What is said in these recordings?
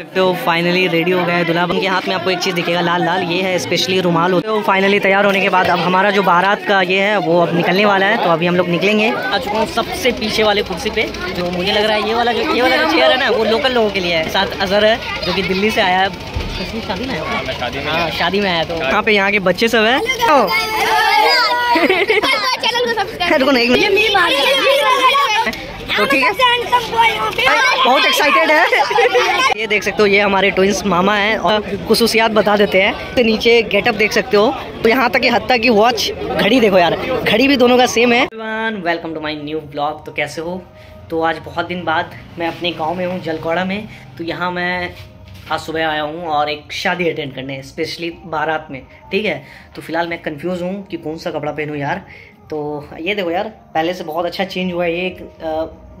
तो finally ready हो गया है दूल्हा। के हाथ में आपको एक चीज़ दिखेगा लाल लाल। ये है स्पेशली रुमाल। होते तो फाइनली तैयार होने के बाद अब हमारा जो बारात का ये है वो अब निकलने वाला है। तो अभी हम लोग निकलेंगे। आ चुका हूँ सबसे पीछे वाले कुर्सी पे जो मुझे लग रहा है ये वाला जो ये वाला जो चेयर है ना वो लोकल लोगों के लिए है। साथ अजहर है जो कि दिल्ली से आया है। शादी में आया हाँ शादी में आया। तो। यहाँ पे यहाँ के बच्चे सब है? रुको तो ठीक है। बहुत एक्साइटेड है। ये देख सकते हो ये हमारे ट्विंस मामा हैं और खसूसियात बता देते हैं। तो नीचे गेटअप देख सकते हो। तो यहाँ तक कि हत्ता की वॉच घड़ी देखो यार घड़ी भी दोनों का सेम है। Welcome to my new blog तो कैसे हो? तो आज बहुत दिन बाद मैं अपने गाँव में हूँ जलकौड़ा में। तो यहाँ मैं आज सुबह आया हूँ और एक शादी अटेंड करने स्पेशली बारात में। ठीक है? तो फ़िलहाल मैं कंफ्यूज हूँ कि कौन सा कपड़ा पहनूँ यार। तो ये देखो यार, पहले से बहुत अच्छा चेंज हुआ है, ये एक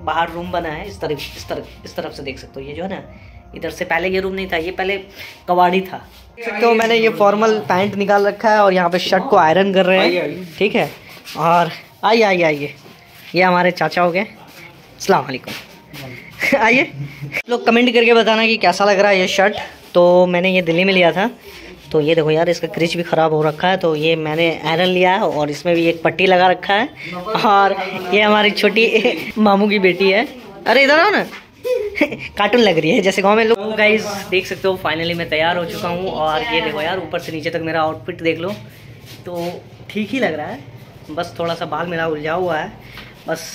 बाहर रूम बना है, इस तरफ़ इस तरफ़ इस तरफ़ से देख सकते हो, ये जो है ना, इधर से पहले ये रूम नहीं था, ये पहले कवाड़ी था। हो मैंने ये फॉर्मल पैंट निकाल रखा है और यहाँ पे शर्ट को आयरन कर रहे हैं, ठीक है? और आइए आइए आइए, ये हमारे चाचा हो गए। अलैक्म आइए, लोग कमेंट करके बताना कि कैसा लग रहा है ये शर्ट तो मैंने ये दिल्ली में लिया था। तो ये देखो यार इसका क्रिच भी ख़राब हो रखा है तो ये मैंने आयरन लिया है और इसमें भी एक पट्टी लगा रखा है। और ये हमारी छोटी मामू की बेटी है। अरे इधर आओ ना। कार्टून लग रही है जैसे गाँव में लोग गाइज़ देख सकते हो फाइनली मैं तैयार हो चुका हूँ और ये देखो यार ऊपर से नीचे तक मेरा आउटफिट देख लो। तो ठीक ही लग रहा है। बस थोड़ा सा बाल मेरा उलझा हुआ है। बस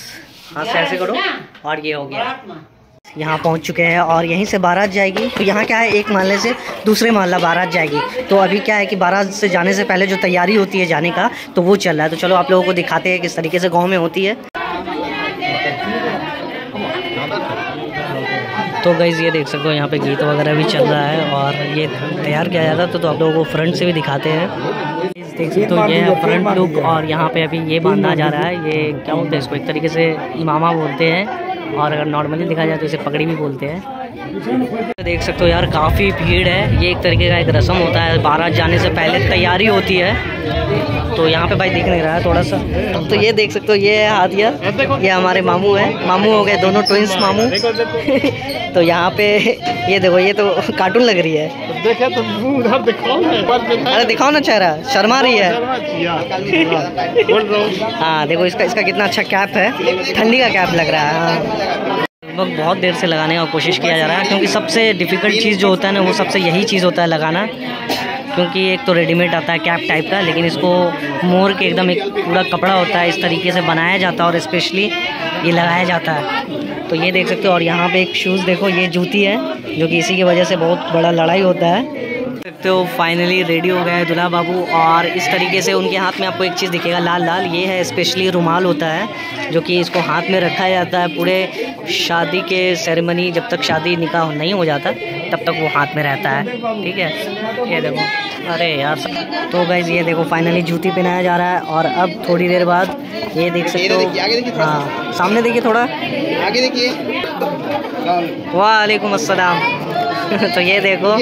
हाथ से ऐसे करो और ये हो गया। यहाँ पहुँच चुके हैं और यहीं से बारात जाएगी। तो यहाँ क्या है एक महल्ले से दूसरे मोहल्ला बारात जाएगी। तो अभी क्या है कि बारात से जाने से पहले जो तैयारी होती है जाने का तो वो चल रहा है। तो चलो आप लोगों को दिखाते हैं किस तरीके से गाँव में होती है। तो गईज़ ये देख सकते हो यहाँ पे गीत वगैरह भी चल रहा है और ये तैयार किया जाता है तो, तो आप लोगों को फ्रंट से भी दिखाते हैं। देख सकते हो ये है फ्रंट लुक और यहाँ पे अभी ये बांधा जा रहा है। ये क्या बोलते हैं इसको? एक तरीके से इमामा बोलते हैं। और अगर नॉर्मली देखा जाए तो इसे पगड़ी भी बोलते हैं। देख सकते हो यार काफ़ी भीड़ है। ये एक तरीके का एक रस्म होता है बारात जाने से पहले तैयारी होती है। तो यहाँ पे भाई दिख नहीं रहा है थोड़ा सा। तो ये देख सकते हो ये है हादिया ये हमारे मामू है। मामू हो गए दोनों ट्विंस मामू। तो यहाँ पे ये देखो ये तो कार्टून लग रही है। तो अरे दिखाओ ना चेहरा शर्मा रही है। हाँ देखो इसका इसका कितना अच्छा कैप है। ठंडी का कैप लग रहा है हाँ। लगभग बहुत देर से लगाने का कोशिश किया जा रहा है, क्योंकि सबसे डिफ़िकल्ट चीज़ जो होता है ना, वो सबसे यही चीज़ होता है लगाना। क्योंकि एक तो रेडीमेड आता है कैप टाइप का, लेकिन इसको मोर के एकदम एक पूरा कपड़ा होता है, इस तरीके से बनाया जाता है और इस्पेशली ये लगाया जाता है। तो ये देख सकते हो, और यहाँ पर एक शूज़ देखो, ये जूती है, जो कि इसी की वजह से बहुत बड़ा लड़ाई होता है। सकते हो फाइनली रेडी हो गए दुल्हा बाबू और इस तरीके से उनके हाथ में आपको एक चीज़ दिखेगा लाल लाल। ये है स्पेशली रुमाल होता है जो कि इसको हाथ में रखा जाता है पूरे शादी के सेरेमनी जब तक शादी निकाह नहीं हो जाता तब तक वो हाथ में रहता है। ठीक है? ये देखो। अरे यार तो गाइज़ ये देखो फाइनली जूती पहनाया जा रहा है और अब थोड़ी देर बाद ये देख सकते हो। हाँ सामने देखिए थोड़ा। आगे देखिए। वालेकुम अस्सलाम। तो ये देखो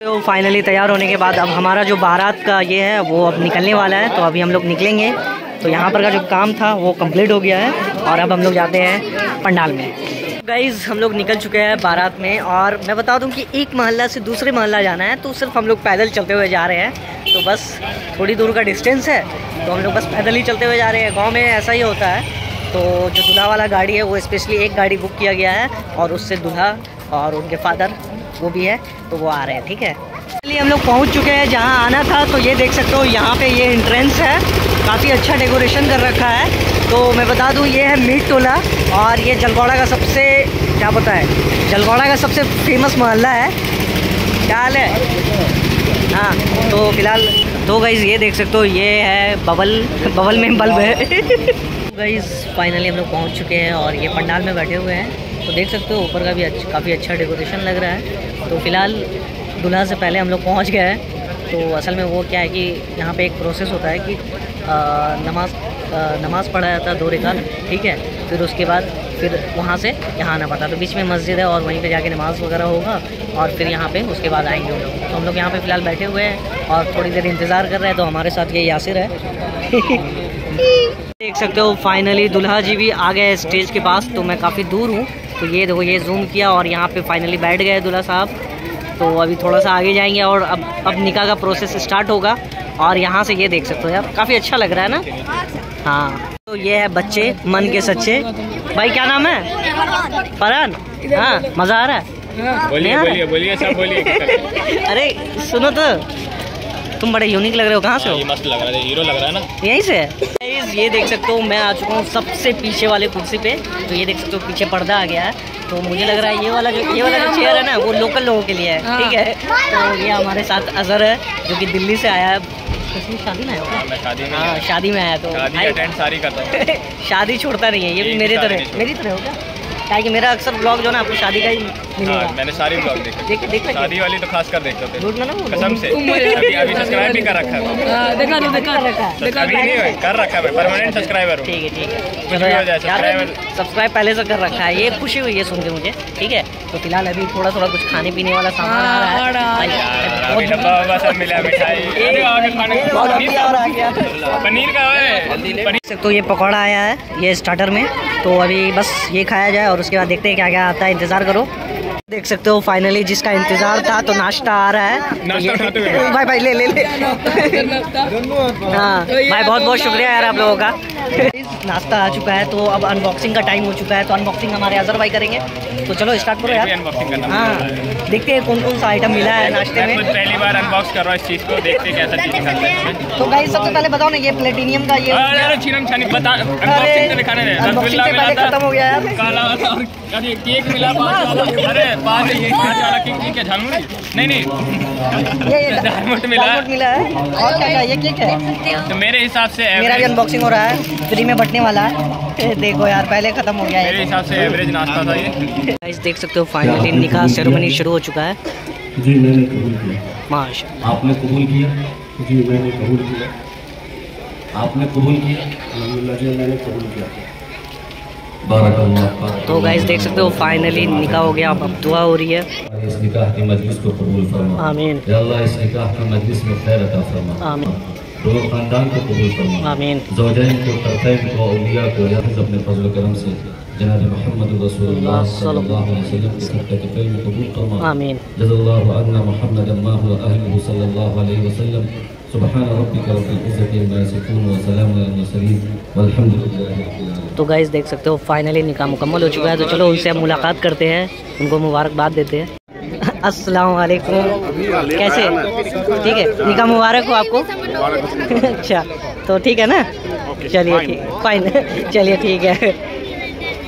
तो फाइनली तैयार होने के बाद अब हमारा जो बारात का ये है, वो अब निकलने वाला है तो अभी हम लोग निकलेंगे। तो यहाँ पर का जो काम था, वो कंप्लीट हो गया है और अब हम लोग जाते हैं पंडाल में। गाइज़ हम लोग निकल चुके हैं बारात में और मैं बता दूँ कि एक मोहल्ला से दूसरे मोहल्ला जाना है तो सिर्फ़ हम लोग पैदल चलते हुए जा रहे हैं। तो बस थोड़ी दूर का डिस्टेंस है तो हम लोग बस पैदल ही चलते हुए जा रहे हैं। गाँव में ऐसा ही होता है। तो जो दूल्हा वाला गाड़ी है, वो स्पेशली एक गाड़ी बुक किया गया है और उससे दूल्हा और उनके फादर वो भी है तो वो आ रहे हैं, ठीक है? चलिए, हम लोग पहुँच चुके हैं जहाँ आना था तो ये देख सकते हो, यहाँ पे ये एंट्रेंस है। काफ़ी अच्छा डेकोरेशन कर रखा है। तो मैं बता दूँ, ये है मीट टोला, और ये जलगौड़ा का सबसे, क्या पता है, जलगौड़ा का सबसे फ़ेमस मोहल्ला है। क्या हाल है? हाँ तो फ़िलहाल तो गाइज़ ये देख सकते हो, ये है बबल बबल में बल्ब है। गाइज़ फाइनली हम लोग पहुँच चुके हैं, और ये पंडाल में बैठे हुए हैं। तो देख सकते हो, ऊपर का भी अच्छा काफ़ी अच्छा डेकोरेशन लग रहा है। तो फ़िलहाल दुल्हा से पहले हम लोग पहुँच गए हैं। तो असल में वो क्या है कि यहाँ पे एक प्रोसेस होता है कि नमाज़ नमाज़ पढ़ा जाता है दो रिकात, ठीक है? फिर उसके बाद फिर वहाँ से यहाँ आना पड़ता तो बीच में मस्जिद है और वहीं पे जाके नमाज़ वगैरह होगा और फिर यहाँ पे उसके बाद आएँगे हम लोग। तो हम लोग यहाँ पे फ़िलहाल बैठे हुए हैं और थोड़ी देर इंतज़ार कर रहे हैं तो हमारे साथ ये यासिर है। देख सकते हो फाइनली दुल्हा जी भी आ गए स्टेज के पास तो मैं काफ़ी दूर हूँ। तो ये देखो ये जूम किया और यहाँ पे फाइनली बैठ गए दूल्हा साहब। तो अभी थोड़ा सा आगे जाएँगे और अब अब निकाह का प्रोसेस स्टार्ट होगा। और यहाँ से ये देख सकते हो यार काफ़ी अच्छा लग रहा है ना? हाँ। तो ये है बच्चे मन के सच्चे। भाई क्या नाम है? फरहान। हाँ मज़ा आ रहा है। बोलिए बोलिए बोलिए सब बोलिए। अरे सुनो तो। तुम बड़े यूनिक लग रहे हो कहाँ से हो? ये मस्त लग रहा है हीरो लग रहा है ना? यहीं से? है Guys, ये देख सकते हो मैं आ चुका हूँ सबसे पीछे वाले कुर्सी पे। तो ये देख सकते हो पीछे पर्दा आ गया है। तो मुझे लग रहा है ये वाला जो ये वाला जो चेयर है ना वो लोकल लोगों के लिए है ठीक है? तो ये हमारे साथ अजहर है जो कि दिल्ली से आया है। शादी में आया होगा? मैं शादी में हाँ शादी में आया तो शादी अटेंड सारी करता हूँ। शादी छोड़ता नहीं है ये भी मेरी तरह। मेरी तरह होगा क्या कि मेरा अक्सर ब्लॉग जो ना आपको शादी का ही मिलेगा। हाँ, मैंने सारी ब्लॉग देखे। देख देख शादी वाली तो खास कर देखते थे झूठ ना ना कसम से। अभी अभी सब्सक्राइब भी कर रखा है। देखा लो देखा। रखा देखा। अभी नहीं कर रखा है परमानेंट सब्सक्राइबर हूँ। ठीक है ठीक है। हो सब्सक्राइब पहले से कर रखा है। ये खुशी हुई है सुन के मुझे ठीक है? तो फ़िलहाल अभी थोड़ा थोड़ा कुछ खाने पीने वाला सामान आ रहा है। है तो ये पकौड़ा आया है ये स्टार्टर में। तो अभी बस ये खाया जाए और उसके बाद देखते हैं क्या क्या आता है इंतज़ार करो। देख सकते हो फाइनली जिसका इंतज़ार था तो नाश्ता आ रहा है। तो ये- भाई भाई ले ले ले। हाँ भाई बहुत बहुत शुक्रिया यार आप लोगों का। नाश्ता आ चुका है तो अब अनबॉक्सिंग का टाइम हो चुका है तो अनबॉक्सिंग हमारे अजहर भाई करेंगे। तो चलो स्टार्ट करो यार। अनबॉक्सिंग करना। हाँ देखते हैं कौन कौन सा आइटम मिला है नाश्ते में पहली बार अनबॉक्स कर रहा हूँ इस चीज़ को देखते कैसा चीज़ तो भाई सबसे पहले बताओ ना ये प्लेटिनियम का ये तो खत्म हो गया यार। काला था और अरे केक मिला अरे है नहीं नहीं। ये। मिला। है। और क्या क्या ये केक है? तो मेरे हिसाब से मेरा भी अनबॉक्सिंग हो रहा है। फ्री में बटने वाला है। देखो यार पहले खत्म हो गया मेरे हिसाब से एवरेज नाश्ता था ये। गाइस देख सकते हो फाइनली निकाह सेरेमनी शुरू हो चुका है। जी मैंने कबूल किया। माशा आपने कबूल किया? जी मैंने कबूल किया। आपने कबूल किया? अल्हम्दुलिल्लाह जी मैंने कबूल किया। तो गाइस देख सकते हो फाइनली निकाह हो गया। अब दुआ हो रही है। इस निकाह की मजलिस को कबूल फरमा। आमीन। या अल्लाह इस निकाह की मजलिस में खैर अता फरमा। आमीन। दोनों खानदान को कबूल फरमा आमीन। जौजैन को तरतैन को औलिया को या फिर अपने फजल करम से जनाब मोहम्मद रसूलुल्लाह सल्लल्लाहु अलैहि वसल्लम के सदक़े के में कबूल फरमा आमीन। जज़ल्लाहु अन्ना मुहम्मदन मा हुवा अहलुहु सल्लल्लाहु अलैहि वसल्लम। सुब्हान रब्बिका रब्बिल इज़्ज़ति अम्मा यसिफून व सलामुन अलल मुरसलीन। वल्हम्दुलिल्लाहि रब्बिल आलमीन। तो गाइस देख सकते हो फाइनली निकाह मुकम्मल हो चुका है तो चलो उनसे अब मुलाकात करते हैं उनको मुबारकबाद देते हैं। अस्सलाम वालेकुम कैसे? ठीक है निका मुबारक हो आपको। अच्छा तो ठीक है ना? चलिए ठीक फाइन चलिए ठीक है।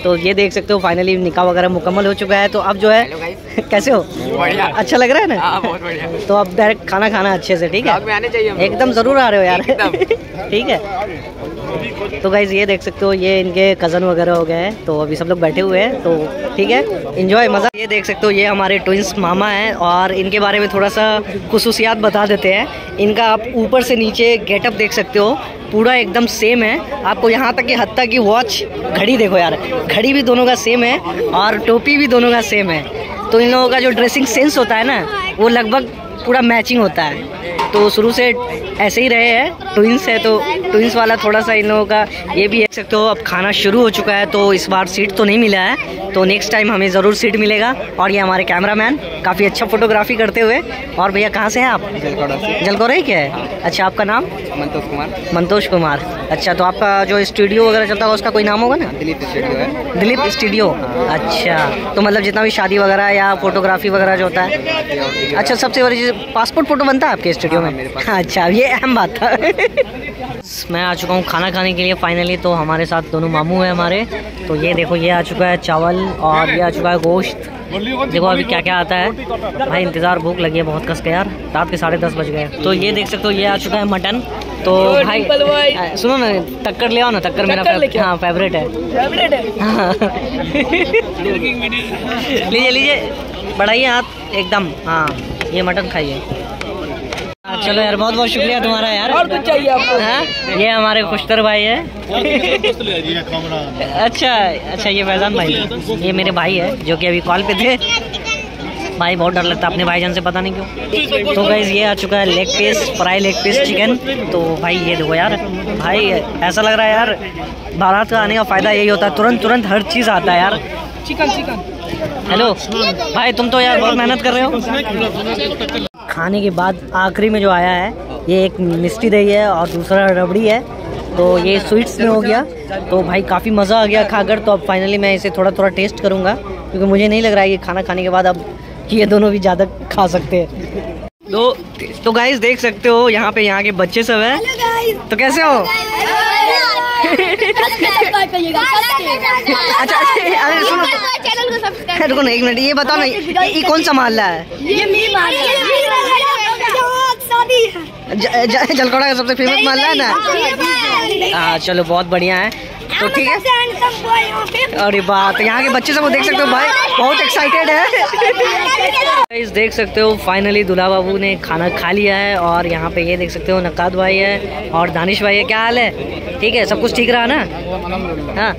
तो ये देख सकते हो फाइनली निका वगैरह मुकम्मल हो चुका है। तो अब जो है कैसे हो? बढ़िया। अच्छा लग रहा है ना? आ, बहुत बढ़िया। तो अब डायरेक्ट खाना खाना अच्छे से ठीक है? आने चाहिए एकदम ज़रूर आ रहे हो यार। ठीक है। तो गाइज़ ये देख सकते हो ये इनके कज़न वगैरह हो गए हैं। तो अभी सब लोग बैठे हुए हैं तो ठीक है। इन्जॉय मज़ा। ये देख सकते हो ये हमारे ट्विंस मामा हैं और इनके बारे में थोड़ा सा खसूसियात बता देते हैं। इनका आप ऊपर से नीचे गेटअप देख सकते हो। पूरा एकदम सेम है। आपको यहाँ तक कि हत्ता की वॉच घड़ी देखो यार। घड़ी भी दोनों का सेम है और टोपी भी दोनों का सेम है। तो इन लोगों का जो ड्रेसिंग सेंस होता है ना, वो लगभग पूरा मैचिंग होता है। तो शुरू से ऐसे ही रहे हैं। ट्विंस है तो ट्विंस वाला थोड़ा सा इन लोगों का ये भी देख सकते हो अब खाना शुरू हो चुका है तो इस बार सीट तो नहीं मिला है। तो नेक्स्ट टाइम हमें ज़रूर सीट मिलेगा। और ये हमारे कैमरामैन काफ़ी अच्छा फोटोग्राफी करते हुए। और भैया कहाँ से हैं आप? जलगौरा ही क्या है? अच्छा आपका नाम? मंतोष कुमार। मंतोष कुमार। अच्छा तो आपका जो स्टूडियो वगैरह चलता होगा उसका कोई नाम होगा ना? दिलीप स्टूडियो है। दिलीप स्टूडियो अच्छा तो मतलब जितना भी शादी वगैरह या फोटोग्राफी वगैरह जो होता है। अच्छा सबसे बड़ी चीज़ पासपोर्ट फ़ोटो बनता है आपके स्टूडियो में अच्छा ये अहम बात था। मैं आ चुका हूँ खाना खाने के लिए फाइनली तो हमारे साथ दोनों मामू हैं हमारे। तो ये देखो ये आ चुका है चावल और ये आ चुका है गोश्त। देखो अभी क्या क्या आता है। भाई इंतज़ार भूख लगी है बहुत कस के यार। रात के साढ़े दस बज गए तो ये देख सकते हो ये आ चुका है मटन। तो भाई सुनो ना टक्कर ले आओ ना टक्कर मेरा हाँ फेवरेट है फेवरेट है। हाँ। लीजिए लीजिए। बढ़ाइए हाथ एकदम। हाँ ये मटन खाइए। हाँ, चलो यार बहुत बहुत शुक्रिया तुम्हारा यार। और कुछ चाहिए आपको? हाँ ये हमारे खुशतर भाई है। अच्छा अच्छा ये फैजान भाई ये मेरे भाई है जो कि अभी कॉल पे थे। भाई बहुत डर लगता है अपने भाईजान से पता नहीं क्यों। तो गाइज़ ये आ चुका है leg piece fry leg piece chicken तो भाई ये देखो यार भाई ऐसा लग रहा है यार बारात का आने का फ़ायदा यही होता है। तुरंत तुरंत हर चीज़ आता है यार। चिकन चिकन हेलो भाई तुम तो यार बहुत मेहनत कर रहे हो। खाने के बाद आखिरी में जो आया है ये एक मिस्टी दही है और दूसरा रबड़ी है। तो ये स्वीट्स में हो गया। तो भाई काफ़ी मज़ा आ गया खाकर। तो अब फाइनली मैं इसे थोड़ा थोड़ा टेस्ट करूँगा क्योंकि मुझे नहीं लग रहा है कि खाना खाने के बाद अब ये दोनों भी ज़्यादा खा सकते हैं। तो तो गाइस देख सकते हो यहाँ पे यहाँ के बच्चे सब हैं। तो कैसे हो? अच्छा अरे सुनो। चैनल को सब्सक्राइब रुको ना एक मिनट ये बताओ ना ये कौन सा मोहल्ला है? ये मेरी है। जलकोड़ा का सबसे फ़ेमस मोहल्ला है ना? हाँ। चलो बहुत बढ़िया है। तो ठीक है। अरे बात यहाँ के बच्चे सब देख सकते हो भाई बहुत एक्साइटेड है। Guys, देख सकते हो फाइनली दुल्हा बाबू ने खाना खा लिया है और यहाँ पे ये देख सकते हो नकाद भाई है और दानिश भाई है। क्या हाल है? ठीक है सब कुछ ठीक रहा ना? हाँ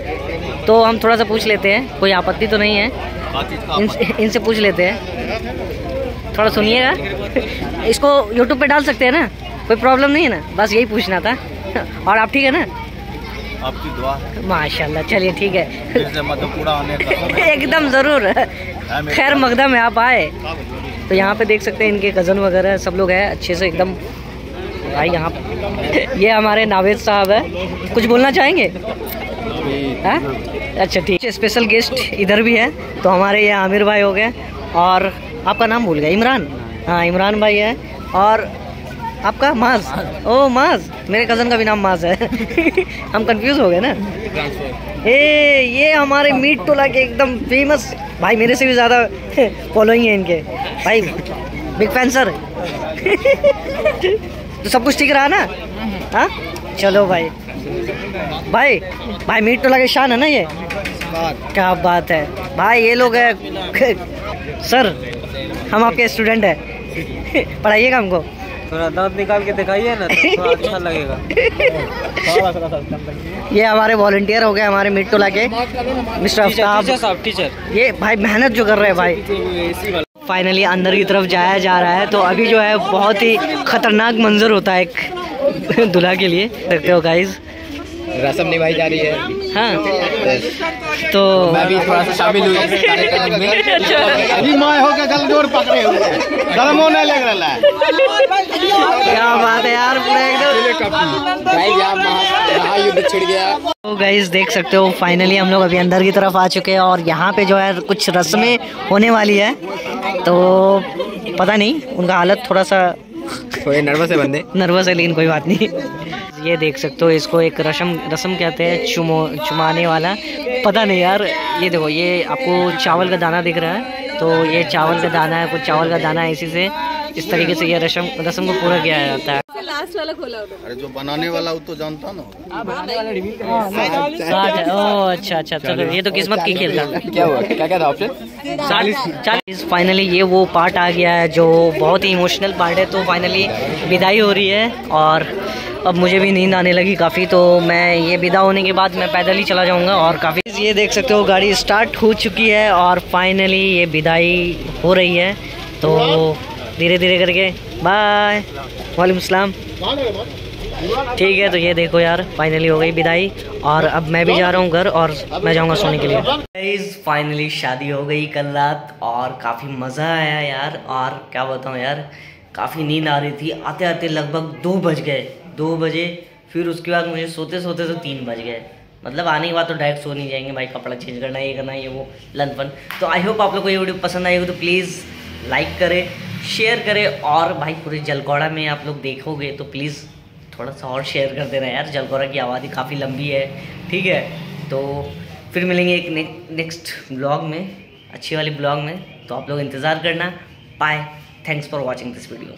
तो हम थोड़ा सा पूछ लेते हैं कोई आपत्ति तो नहीं है। इनसे इन, पूछ लेते हैं। थोड़ा सुनिएगा। इसको यूट्यूब पे डाल सकते हैं ना? कोई प्रॉब्लम नहीं है ना? बस यही पूछना था। और आप ठीक है ना? आपकी दुआ माशाल्लाह चलिए ठीक है। मधुपुरा आने का। एकदम ज़रूर। खैर मकदम है आप आए। तो यहाँ पे देख सकते हैं इनके कज़न वगैरह सब लोग हैं अच्छे से एकदम। भाई यहाँ ये हमारे नावेद साहब है। कुछ बोलना चाहेंगे? हाँ? अच्छा ठीक है। स्पेशल गेस्ट इधर भी है तो हमारे ये आमिर भाई हो गए। और आपका नाम भूल गया इमरान। हाँ इमरान भाई है। और आपका? माज ओ माज मेरे कज़न का भी नाम माज है। हम कंफ्यूज हो गए ना? ए ये हमारे मीट टोला के एकदम फ़ेमस भाई मेरे से भी ज़्यादा फॉलोइंग है इनके। भाई बिग फ़ैन सर तो सब कुछ ठीक रहा ना? हाँ? चलो भाई। भाई भाई मीट टोला के शान है ना ये? क्या बात है। भाई ये लोग है। सर हम आपके स्टूडेंट हैं। पढ़ाइएगा हमको? थोड़ा दांत निकाल के दिखाइए ना तो थोड़ा अच्छा लगेगा। ये हमारे वॉल्टियर हो गए हमारे मीट के मिस्टर आफ्ताब साहब टीचर ये भाई मेहनत जो कर रहे हैं भाई। फाइनली अंदर की तरफ़ जाया जा रहा है तो अभी जो है बहुत ही खतरनाक मंजर होता है एक दूल्हा के लिए। देखते हो गाइज़ रसम निभाई जा रही है। हाँ। तो मैं भी थोड़ा सा शामिल हुई। में। अच्छा। अभी माए होके गल ज़ोर पकड़े हुए गरमो नहीं लग रहा है। क्या बात है यार पूरा एकदम। भाई यहाँ महायुद्ध छिड़ गया। तो गाइज़ देख सकते हो फाइनली हम लोग अभी अंदर की तरफ़ आ चुके हैं और यहाँ पे जो है कुछ रस्में होने वाली है। तो पता नहीं उनका हालत थोड़ा सा थोड़े नर्वस है बंदे। नर्वस है लेकिन कोई बात नहीं। ये देख सकते हो इसको एक रसम रसम कहते हैं चुमो चुमाने वाला। पता नहीं यार ये देखो ये आपको चावल का दाना दिख रहा है तो ये चावल का दाना है कुछ चावल का दाना है इसी से इस तरीके से ये रसम रसम को पूरा किया जाता है। अरे जो बनाने वाला वो तो जानता ना। साठ है ओ अच्छा अच्छा चलो ये तो किस्मत की खेल था। क्या हुआ? क्या क्या था ऑप्शन चालीस फाइनली ये वो पार्ट आ गया है जो बहुत ही इमोशनल पार्ट है तो फाइनली विदाई हो रही है और अब मुझे भी नींद आने लगी काफ़ी तो मैं ये विदा होने के बाद मैं पैदल ही चला जाऊँगा और काफ़ी ये देख सकते हो, गाड़ी स्टार्ट हो चुकी है और फाइनली ये विदाई हो रही है। तो धीरे धीरे करके बाय वालेकुम सलाम। ठीक है तो ये देखो यार फाइनली हो गई विदाई और अब मैं भी जा रहा हूँ घर और मैं जाऊँगा सोने के लिए। फाइनली शादी हो गई कल रात और काफ़ी मज़ा आया यार और क्या बताऊँ यार, काफ़ी नींद आ रही थी आते आते लगभग दो बज गए। दो बजे फिर उसके बाद मुझे सोते सोते तो तीन बज गए। मतलब आने के बाद तो डायरेक्ट सो नहीं जाएँगे भाई कपड़ा चेंज करना ये करना ये वो लन फन तो आई होप आप लोग को ये वीडियो पसंद आएगी तो प्लीज़ लाइक करें शेयर करें और भाई पूरे जलकौड़ा में आप लोग देखोगे तो प्लीज़ थोड़ा सा और शेयर कर देना यार जलकौरा की आबादी काफ़ी लंबी है ठीक है? तो फिर मिलेंगे एक ने, नेक्स्ट ब्लॉग में अच्छी वाली ब्लॉग में तो आप लोग इंतज़ार करना। Bye thanks for watching this video